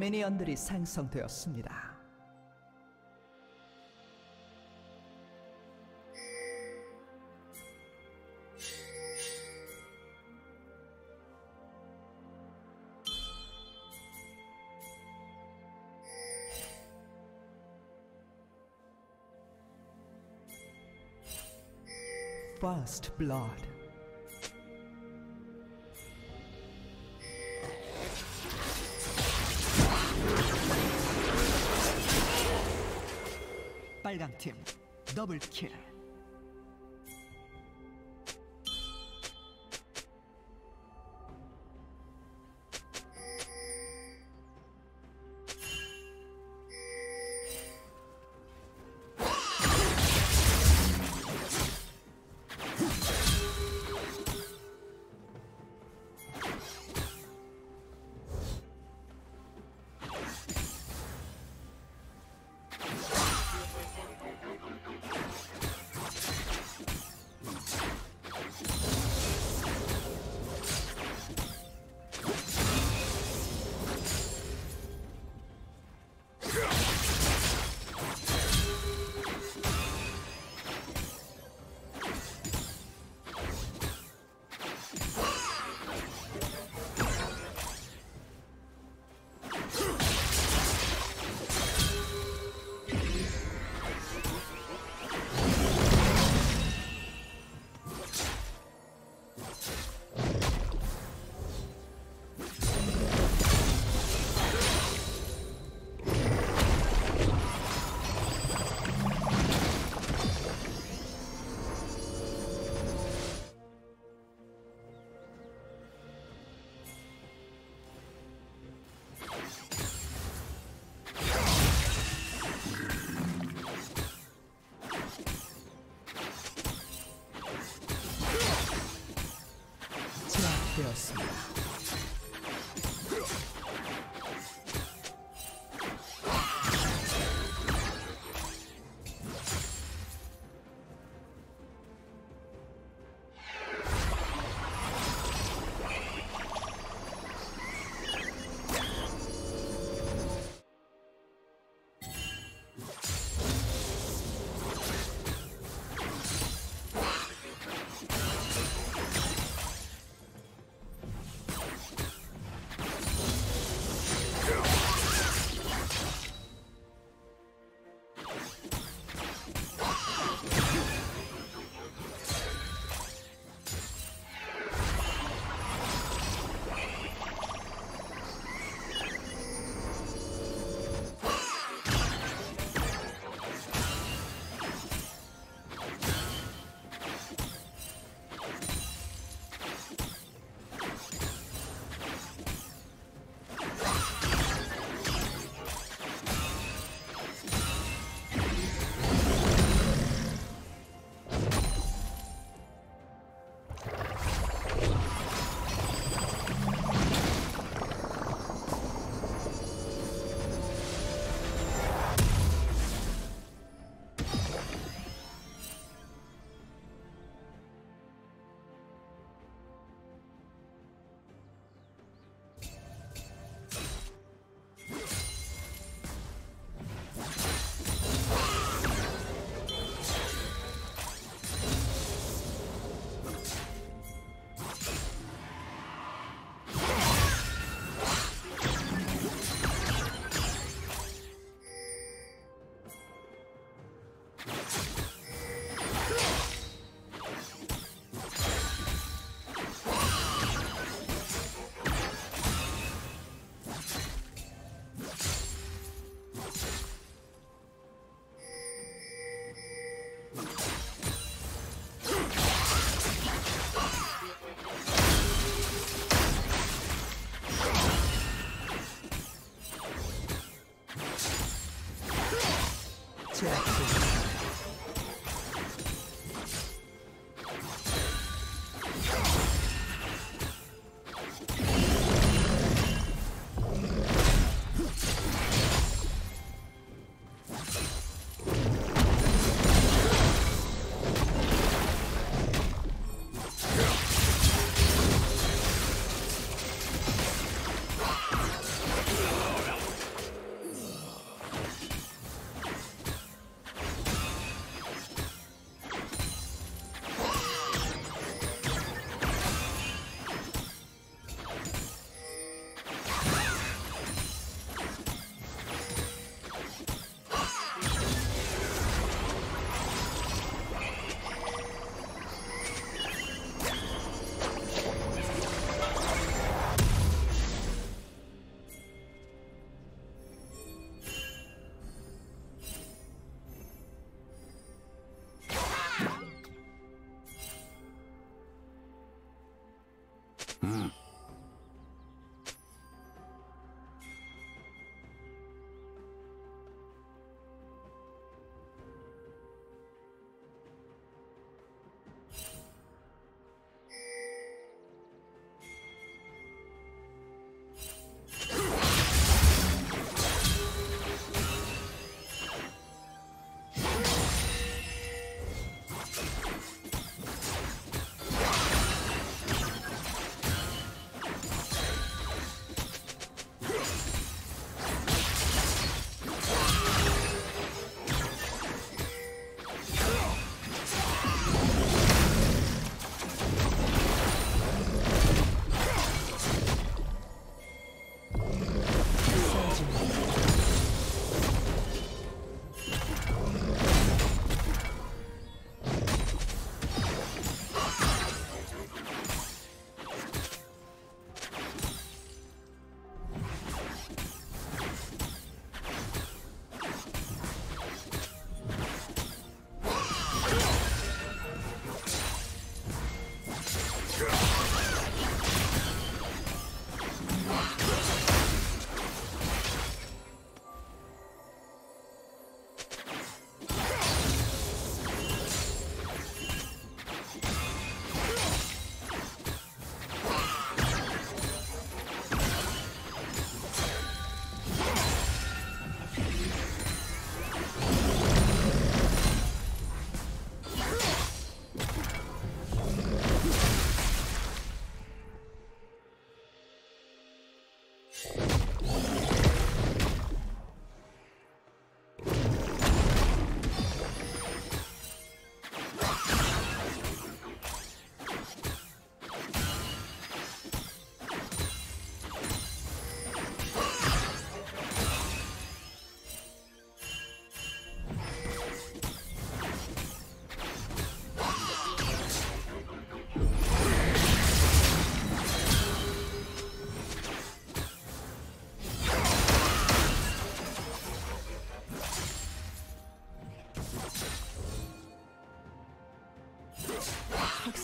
미니언들이 생성되었습니다. First Blood 팀 더블킬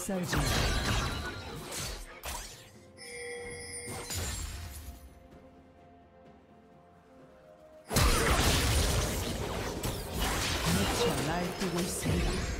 중. 미쳐 날뛰고 있습니다.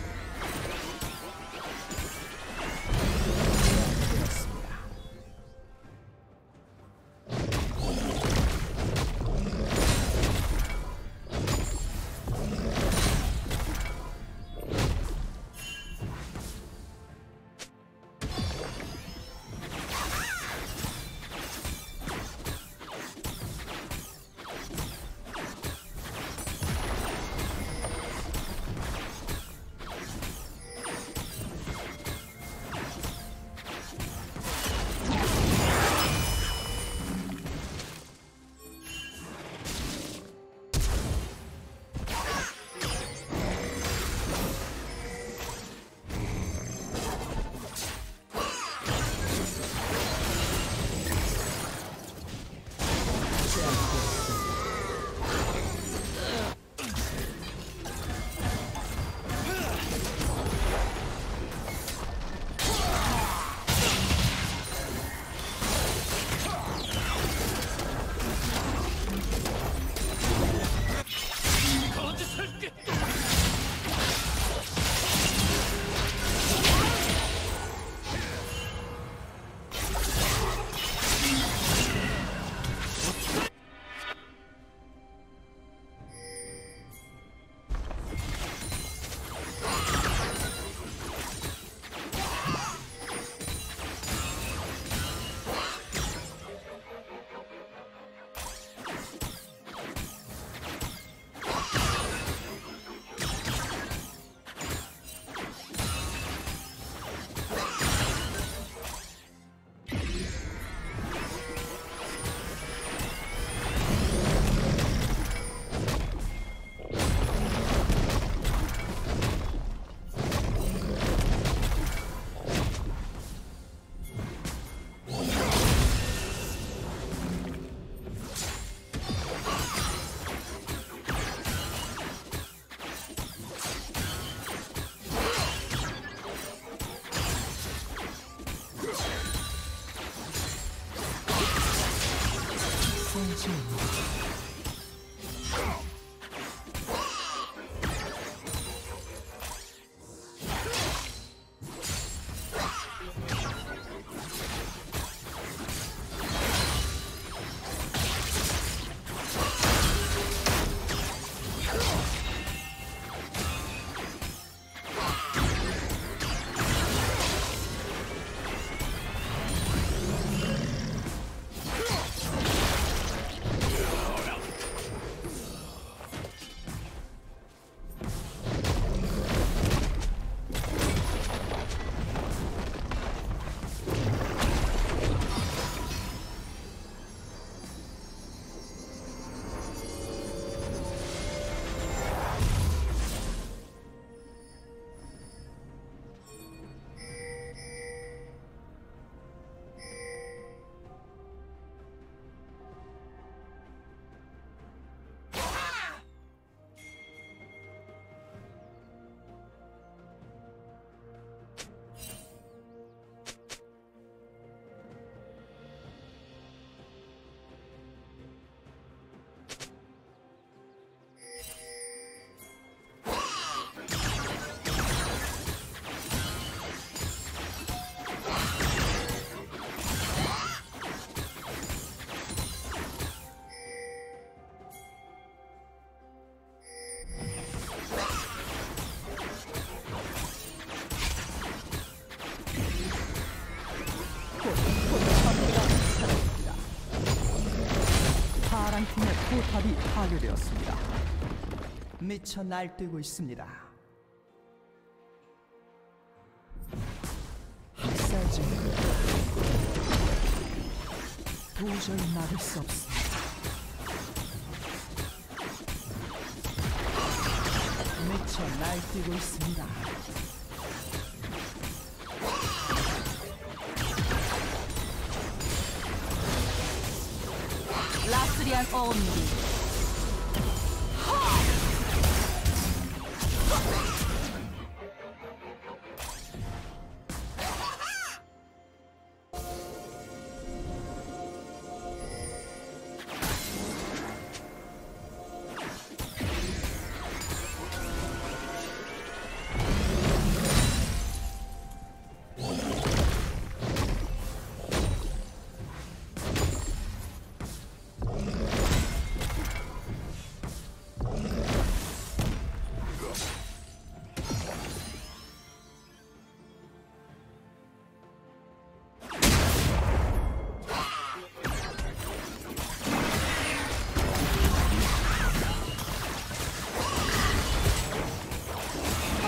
포탑이 파괴되었습니다. 미쳐 날뛰고 있습니다. 도저히 막을 수 없습니다. 미쳐 날뛰고 있습니다.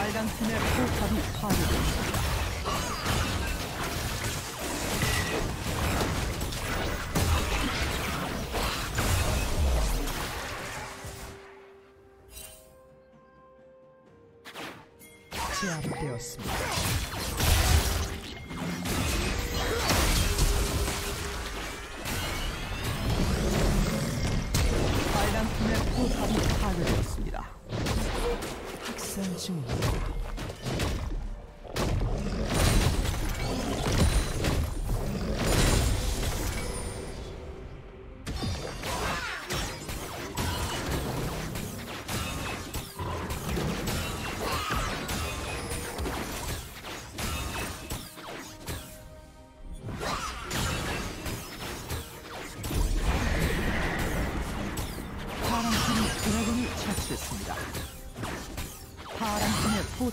빨간 팀의 포탑이. 제압되었습니다.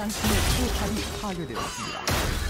파란 팀의 포탑이 파괴되었습니다.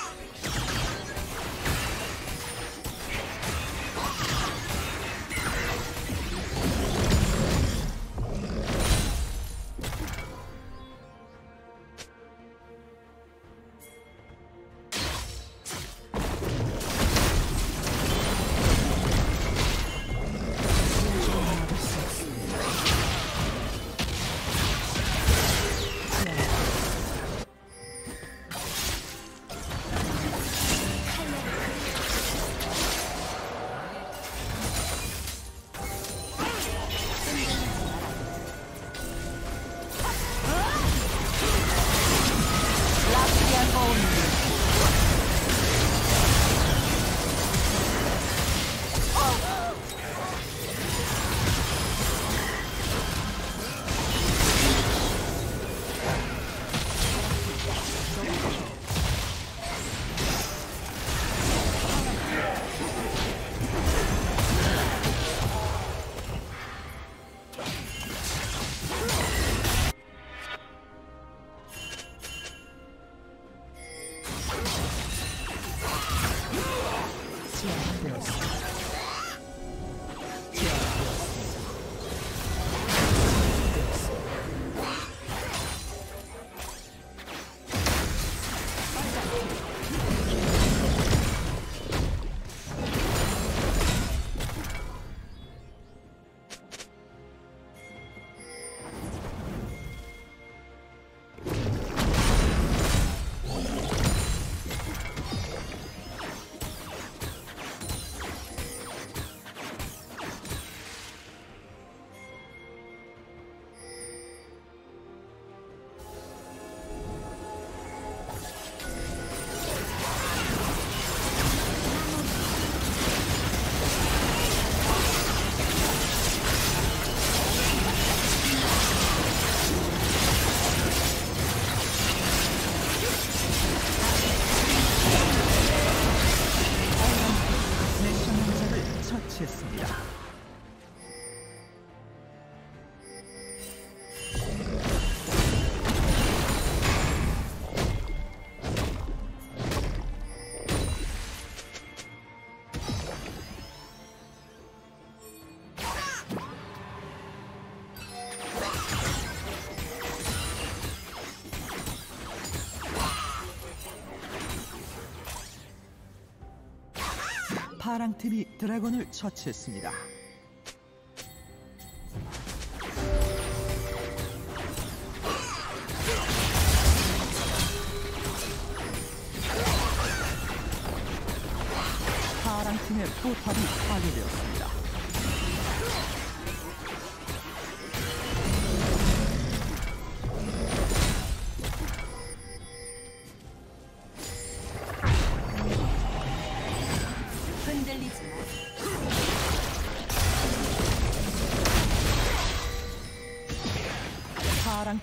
파랑팀이 드래곤을 처치했습니다.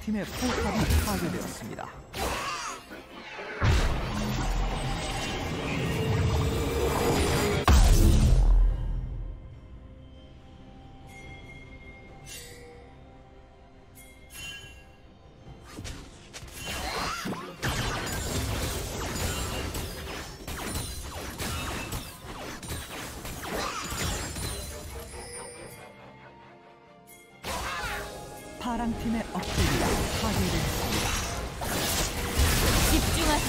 팀의 포탑이 파괴되었습니다. 집중하세요.